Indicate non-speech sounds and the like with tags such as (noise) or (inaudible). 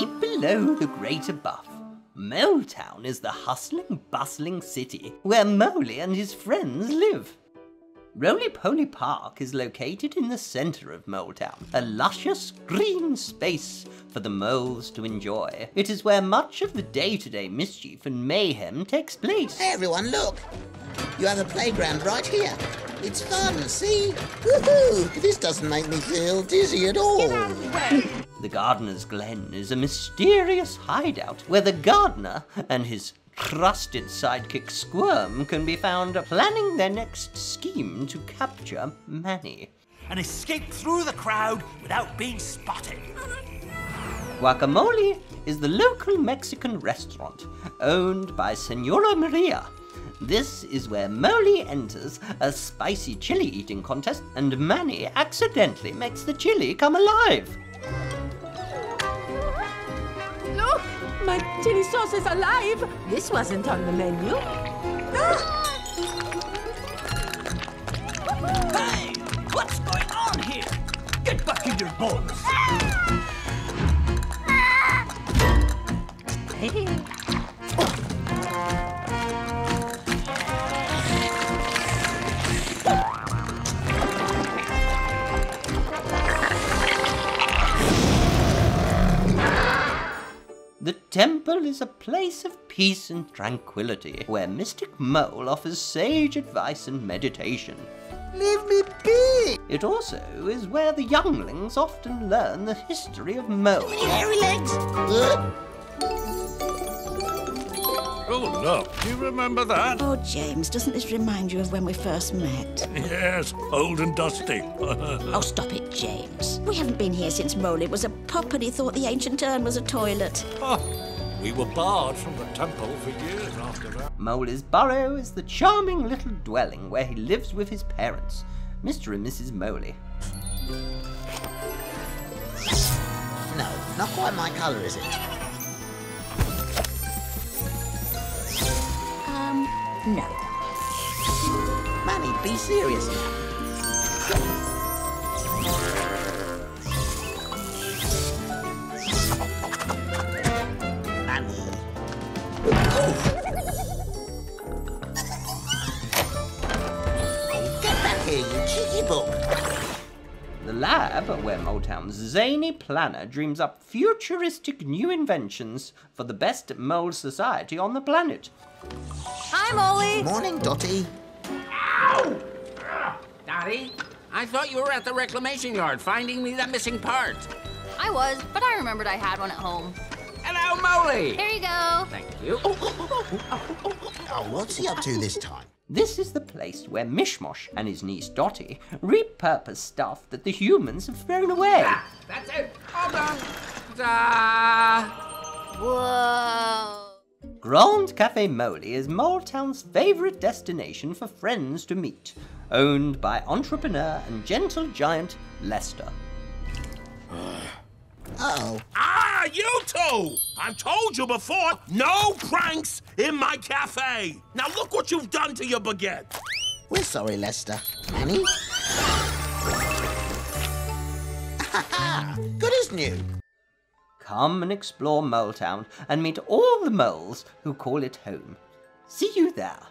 deep below the great above. Moletown is the hustling, bustling city where Moley and his friends live. Roly Poly Park is located in the centre of Moletown, a luscious green space for the moles to enjoy. It is where much of the day-to-day mischief and mayhem takes place. Everyone, look! You have a playground right here. It's fun, see? Woohoo! This doesn't make me feel dizzy at all. The Gardener's Glen is a mysterious hideout where the gardener and his trusted sidekick Squirm can be found planning their next scheme to capture Manny. And escape through the crowd without being spotted. Guacamole is the local Mexican restaurant owned by Senora Maria. This is where Moley enters a spicy chili eating contest and Manny accidentally makes the chili come alive. Look! My chili sauce is alive! This wasn't on the menu. Hey! What's going on here? Get back in your bones! (laughs) The temple is a place of peace and tranquility, where Mystic Mole offers sage advice and meditation. Leave me be! It also is where the younglings often learn the history of Mole. Hairy legs! Oh, look, do you remember that? Oh, James, doesn't this remind you of when we first met? Yes, old and dusty. (laughs) Oh, stop it, James. We haven't been here since Moley was a pup and he thought the ancient urn was a toilet. we were barred from the temple for years after that. Mole's burrow is the charming little dwelling where he lives with his parents, Mr. and Mrs. Moley. no, not quite my colour, is it? No. Manny, be serious now. Manny. Oh, get back here, you cheeky book. The lab, where Moletown's zany planner dreams up futuristic new inventions for the best mole society on the planet. Hi, Moley! Morning, Dotty. Ow! Daddy, I thought you were at the reclamation yard finding me that missing part. I was, but I remembered I had one at home. Hello, Moley. Here you go. Thank you. Oh, oh, oh, oh, what's he up to this time? This is the place where Mishmosh and his niece Dotty repurpose stuff that the humans have thrown away. Ah, that's it. All done. Ta-da! Whoa. Grand Cafe Moley is Moletown's favourite destination for friends to meet, owned by entrepreneur and gentle giant Lester. Uh-oh. Ah, you two! I've told you before, no pranks in my cafe. Now look what you've done to your baguette. We're sorry, Lester. Manny? (laughs) Good as new. Come and explore Moletown and meet all the moles who call it home. See you there.